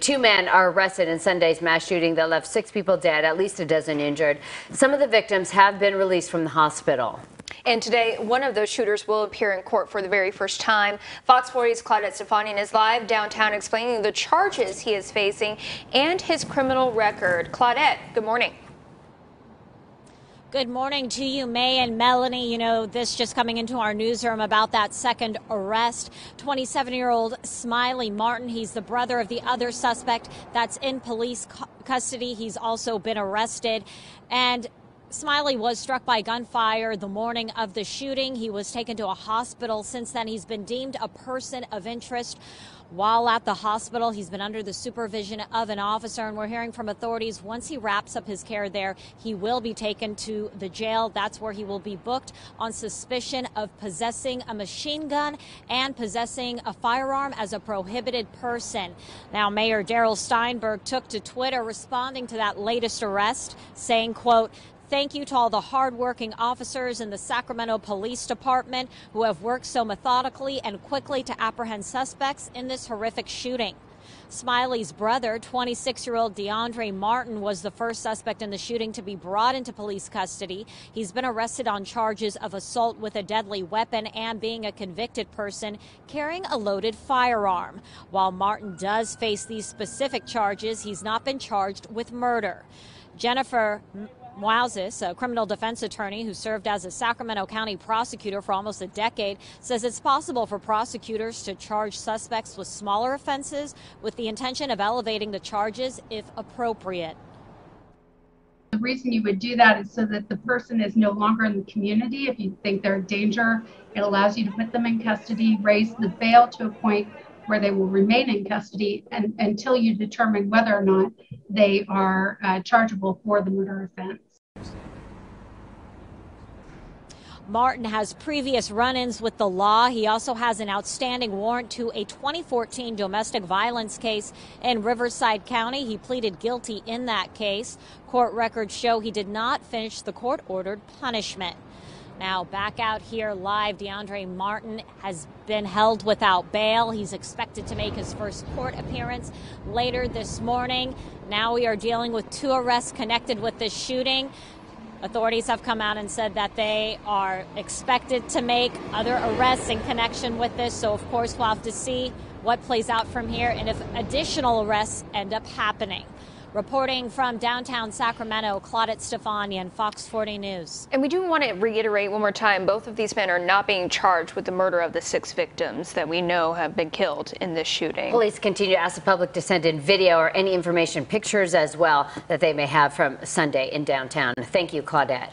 Two men are arrested in Sunday's mass shooting that left six people dead, at least a dozen injured. Some of the victims have been released from the hospital. And today, one of those shooters will appear in court for the very first time. Fox 40's Claudette Stefanian is live downtown explaining the charges he is facing and his criminal record. Claudette, good morning. Good morning to you, May and Melanie. You know, this just coming into our newsroom about that second arrest. 27 year old Smiley Martin. He's the brother of the other suspect that's in police custody. He's also been arrested. And Smiley was struck by gunfire the morning of the shooting. He was taken to a hospital. Since then, he's been deemed a person of interest. While at the hospital, he's been under the supervision of an officer, and we're hearing from authorities once he wraps up his care there, he will be taken to the jail. That's where he will be booked on suspicion of possessing a machine gun and possessing a firearm as a prohibited person. Now, Mayor Darrell Steinberg took to Twitter responding to that latest arrest, saying, quote, Thank you to all the hardworking officers in the Sacramento Police Department who have worked so methodically and quickly to apprehend suspects in this horrific shooting. Smiley's brother, 26 year old DeAndre Martin, was the first suspect in the shooting to be brought into police custody. He's been arrested on charges of assault with a deadly weapon and being a convicted person carrying a loaded firearm. While Martin does face these specific charges, he's not been charged with murder. Jennifer Mouzis, a criminal defense attorney who served as a Sacramento County prosecutor for almost a decade, says it's possible for prosecutors to charge suspects with smaller offenses with the intention of elevating the charges if appropriate. The reason you would do that is so that the person is no longer in the community. If you think they're a danger, it allows you to put them in custody, raise the bail to a point where they will remain in custody and, until you determine whether or not they are uh, chargeable for the murder offense. Martin has previous run ins with the law. He also has an outstanding warrant to a 2014 domestic violence case in Riverside County. He pleaded guilty in that case. Court records show he did not finish the court ordered punishment. Now, back out here live, DeAndre Martin has been held without bail. He's expected to make his first court appearance later this morning. Now we are dealing with two arrests connected with this shooting. Authorities have come out and said that they are expected to make other arrests in connection with this. So, of course, we'll have to see what plays out from here and if additional arrests end up happening. Reporting from downtown Sacramento, Claudette Stefanian, Fox 40 News. And we do want to reiterate one more time both of these men are not being charged with the murder of the six victims that we know have been killed in this shooting. Police continue to ask the public to send in video or any information, pictures as well, that they may have from Sunday in downtown. Thank you, Claudette.